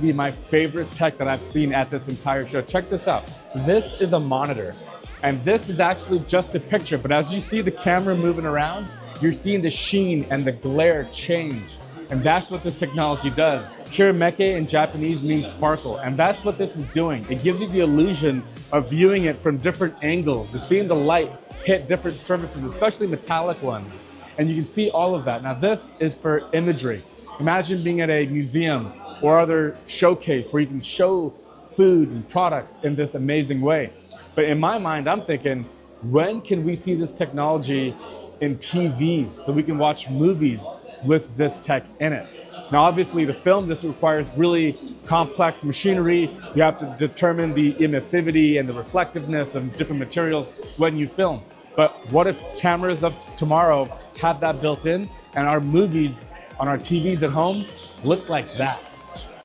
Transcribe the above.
be my favorite tech that I've seen at this entire show. Check this out. This is a monitor. And this is actually just a picture, but as you see the camera moving around, you're seeing the sheen and the glare change. And that's what this technology does. Kirameke in Japanese means sparkle, and that's what this is doing. It gives you the illusion of viewing it from different angles, of seeing the light hit different surfaces, especially metallic ones. And you can see all of that. Now this is for imagery. Imagine being at a museum or other showcase where you can show food and products in this amazing way. But in my mind, I'm thinking, when can we see this technology in TVs so we can watch movies with this tech in it? Now, obviously, to film this requires really complex machinery. You have to determine the emissivity and the reflectiveness of different materials when you film. But what if cameras of tomorrow have that built in and our movies on our TVs at home look like that?